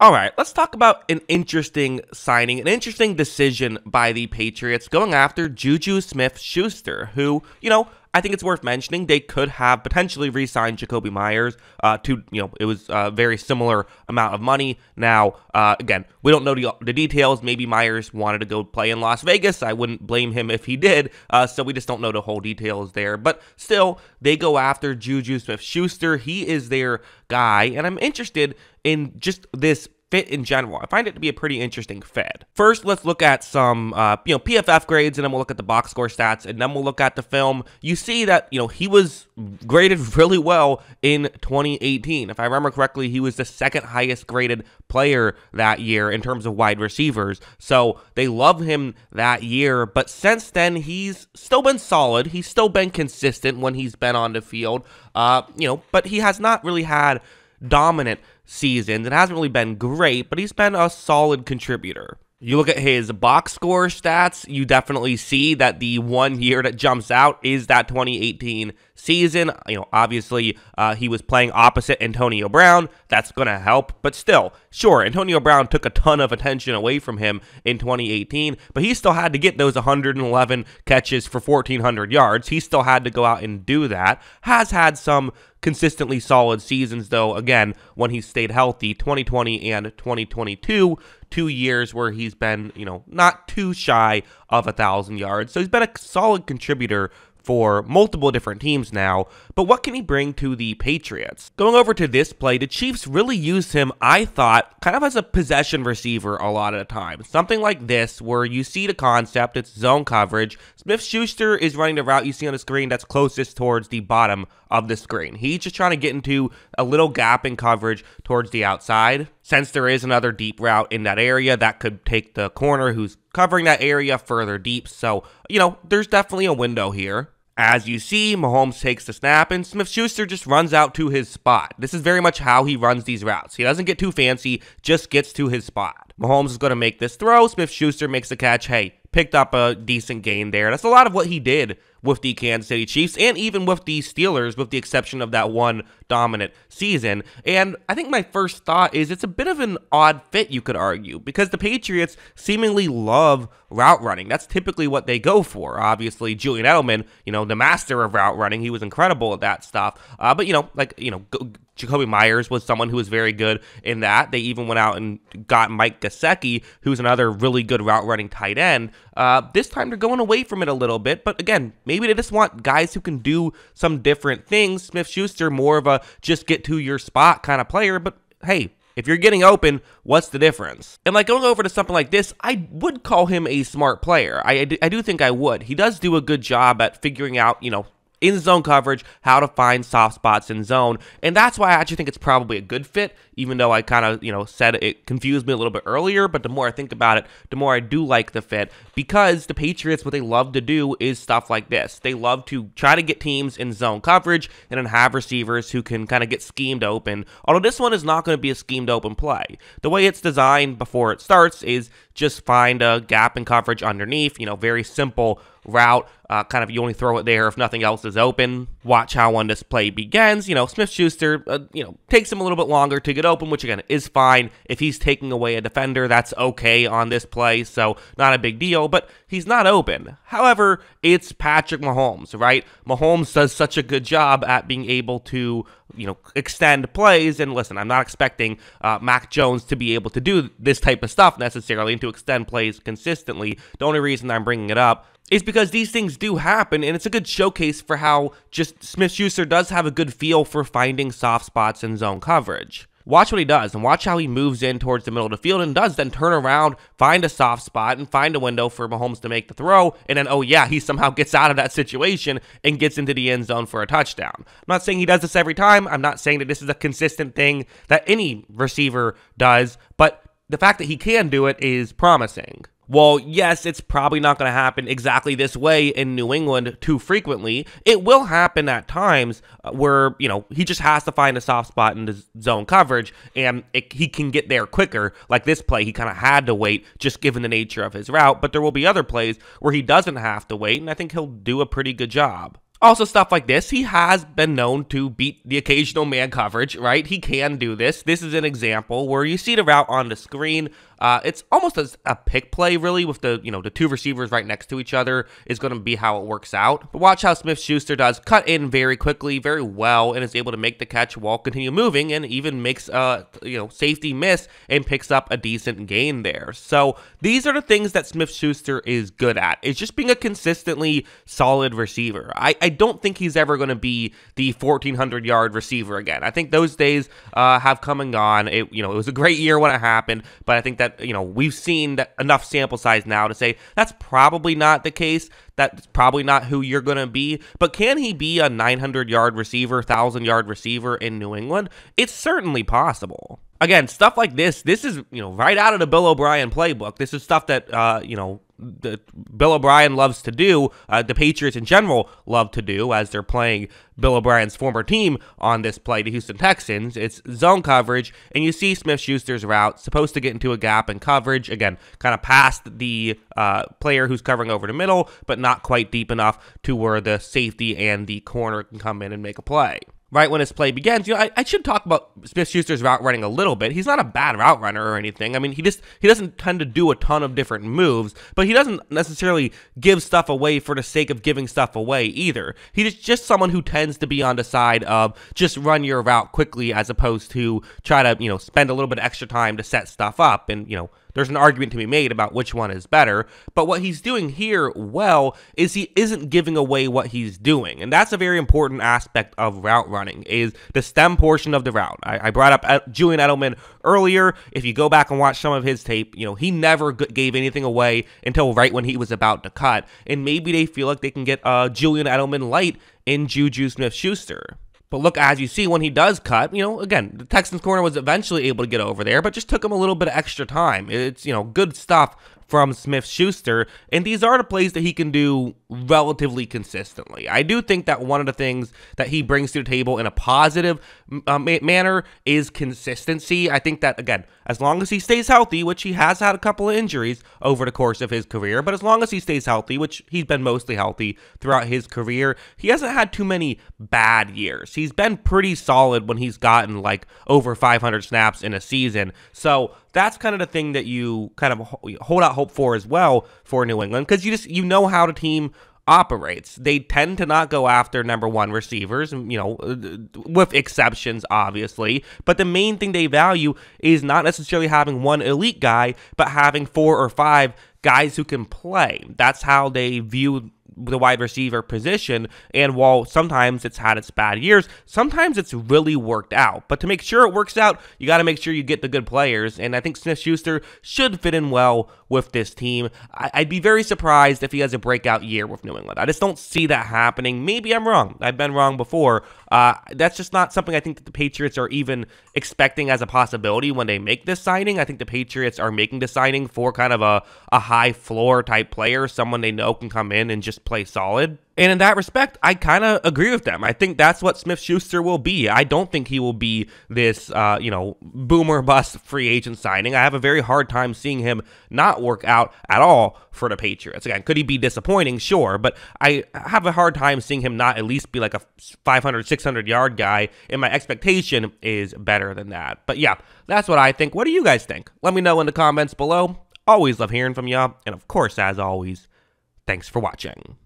All right, let's talk about an interesting signing, an interesting decision by the Patriots going after Juju Smith Schuster, who, you know, I think it's worth mentioning they could have potentially re-signed Jakobi Meyers uh, to, you know, it was a very similar amount of money. Now, uh, again, we don't know the, the, details. Maybe Meyers wanted to go play in Las Vegas. I wouldn't blame him if he did. Uh, so we just don't know the whole details there. But still, they go after Juju Smith-Schuster. He is their guy, and I'm interested in just this fit in general. I find it to be a pretty interesting fit. First, let's look at some, uh, you know, PFF grades, and then we'll look at the box score stats, and then we'll look at the film. You see that, you know, he was graded really well in 2018. If I remember correctly, he was the second highest graded player that year in terms of wide receivers. So they love him that year, but since then, he's still been solid. He's still been consistent when he's been on the field, uh, you know, but he has not really had dominant seasons. It hasn't really been great, but he's been a solid contributor. You look at his box score stats, you definitely see that the one year that jumps out is that 2018 season. You know, obviously, uh, he was playing opposite Antonio Brown. That's going to help. But still, sure, Antonio Brown took a ton of attention away from him in 2018, but he still had to get those 111 catches for 1,400 yards. He still had to go out and do that. Has had some consistently solid seasons, though, again, when he stayed healthy 2020 and 2022, two years where he's been, you know, not too shy of a thousand yards. So he's been a solid contributor for multiple different teams now, but what can he bring to the Patriots? Going over to this play, the Chiefs really used him, I thought, kind of as a possession receiver a lot of the time. Something like this, where you see the concept, it's zone coverage. Smith Schuster is running the route you see on the screen that's closest towards the bottom of the screen. He's just trying to get into a little gap in coverage towards the outside. Since there is another deep route in that area, that could take the corner who's covering that area further deep. So, you know, there's definitely a window here. As you see, Mahomes takes the snap and Smith Schuster just runs out to his spot. This is very much how he runs these routes. He doesn't get too fancy, just gets to his spot. Mahomes is going to make this throw. Smith Schuster makes the catch. Hey, picked up a decent gain there. That's a lot of what he did with the Kansas City Chiefs and even with the Steelers, with the exception of that one dominant season. And I think my first thought is it's a bit of an odd fit, you could argue, because the Patriots seemingly love route running. That's typically what they go for. Obviously, Julian Edelman, you know, the master of route running, he was incredible at that stuff. Uh, but, you know, like, you know, Jakobi Meyers was someone who was very good in that. They even went out and got Mike Gesicki, who's another really good route running tight end. Uh, this time they're going away from it a little bit, but again, maybe they just want guys who can do some different things. Smith Schuster, more of a just get to your spot kind of player, but hey, if you're getting open, what's the difference? And like going over to something like this, I would call him a smart player. I, I do think I would. He does do a good job at figuring out, you know, in zone coverage, how to find soft spots in zone. And that's why I actually think it's probably a good fit, even though I kind of, you know, said it confused me a little bit earlier. But the more I think about it, the more I do like the fit because the Patriots, what they love to do is stuff like this. They love to try to get teams in zone coverage and then have receivers who can kind of get schemed open. Although this one is not going to be a schemed open play. The way it's designed before it starts is just find a gap in coverage underneath, you know, very simple route. Uh, kind of you only throw it there if nothing else is open. Watch how one display begins. You know, Smith Schuster, uh, you know, takes him a little bit longer to get open, which again is fine. If he's taking away a defender, that's okay on this play, so not a big deal, but he's not open. However, it's Patrick Mahomes, right? Mahomes does such a good job at being able to you know, extend plays. And listen, I'm not expecting uh, Mac Jones to be able to do this type of stuff necessarily and to extend plays consistently. The only reason I'm bringing it up is because these things do happen, and it's a good showcase for how just Smith Schuster does have a good feel for finding soft spots in zone coverage. Watch what he does and watch how he moves in towards the middle of the field and does then turn around, find a soft spot, and find a window for Mahomes to make the throw. And then, oh, yeah, he somehow gets out of that situation and gets into the end zone for a touchdown. I'm not saying he does this every time. I'm not saying that this is a consistent thing that any receiver does, but the fact that he can do it is promising. Well, yes, it's probably not going to happen exactly this way in New England too frequently. It will happen at times uh, where, you know, he just has to find a soft spot in the zone coverage and it, he can get there quicker. Like this play, he kind of had to wait just given the nature of his route, but there will be other plays where he doesn't have to wait, and I think he'll do a pretty good job. Also, stuff like this, he has been known to beat the occasional man coverage, right? He can do this. This is an example where you see the route on the screen. Uh, it's almost as a pick play, really, with the you know the two receivers right next to each other is going to be how it works out. But watch how Smith Schuster does cut in very quickly, very well, and is able to make the catch while continue moving, and even makes a you know safety miss and picks up a decent gain there. So these are the things that Smith Schuster is good at. It's just being a consistently solid receiver. I don't think he's ever going to be the 1400 yard receiver again. I think those days uh, have come and gone. It you know it was a great year when it happened, but I think that that you know we've seen enough sample size now to say that's probably not the case. That's probably not who you're going to be. But can he be a 900 yard receiver, 1,000 yard receiver in New England? It's certainly possible again, stuff like this, this is, you know, right out of the Bill O'Brien playbook. This is stuff that, uh, you know, the, Bill O'Brien loves to do, uh, the Patriots in general love to do as they're playing Bill O'Brien's former team on this play, the Houston Texans. It's zone coverage, and you see Smith Schuster's route, supposed to get into a gap in coverage. Again, kind of past the uh, player who's covering over the middle, but not quite deep enough to where the safety and the corner can come in and make a play right when his play begins. You know, I, I should talk about Smith Schuster's route running a little bit. He's not a bad route runner or anything. I mean, he just he doesn't tend to do a ton of different moves, but he doesn't necessarily give stuff away for the sake of giving stuff away either. He's just someone who tends to be on the side of just run your route quickly as opposed to try to, you know, spend a little bit of extra time to set stuff up and, you know, there's an argument to be made about which one is better, but what he's doing here well is he isn't giving away what he's doing. And that's a very important aspect of route running is the stem portion of the route. I, I brought up Julian Edelman earlier. If you go back and watch some of his tape, you know, he never gave anything away until right when he was about to cut. And maybe they feel like they can get uh, Julian Edelman light in Juju Smith-Schuster. But look, as you see, when he does cut, you know, again, the Texans corner was eventually able to get over there, but just took him a little bit of extra time. It's, you know, good stuff from Smith Schuster, and these are the plays that he can do relatively consistently. I do think that one of the things that he brings to the table in a positive uh, ma- manner is consistency. I think that, again, as long as he stays healthy, which he has had a couple of injuries over the course of his career, but as long as he stays healthy, which he's been mostly healthy throughout his career, he hasn't had too many bad years. He's been pretty solid when he's gotten like over 500 snaps in a season. So that's kind of the thing that you kind of hold out hope for as well for New England because you just you know how the team operates. They tend to not go after number one receivers, you know, uh, with exceptions, obviously. But the main thing they value is not necessarily having one elite guy, but having four or five guys who can play. That's how they view the wide receiver position. And while sometimes it's had its bad years, sometimes it's really worked out. But to make sure it works out, you got to make sure you get the good players. And I think Smith Schuster should fit in well with this team. I- would be very surprised if he has a breakout year with New England. I just don't see that happening. Maybe I'm wrong. I've been wrong before. Uh, that's just not something I think that the Patriots are even expecting as a possibility when they make this signing. I think the Patriots are making the signing for kind of a, a high floor type player, someone they know can come in and just play solid. And in that respect, I kind of agree with them. I think that's what Smith Schuster will be. I don't think he will be this, uh, you know, boomer bust free agent signing. I have a very hard time seeing him not work out at all for the Patriots. Again, could he be disappointing? Sure. But I have a hard time seeing him not at least be like a 500, 600 yard guy. And my expectation is better than that. But yeah, that's what I think. What do you guys think? Let me know in the comments below. Always love hearing from y'all. And of course, as always, thanks for watching.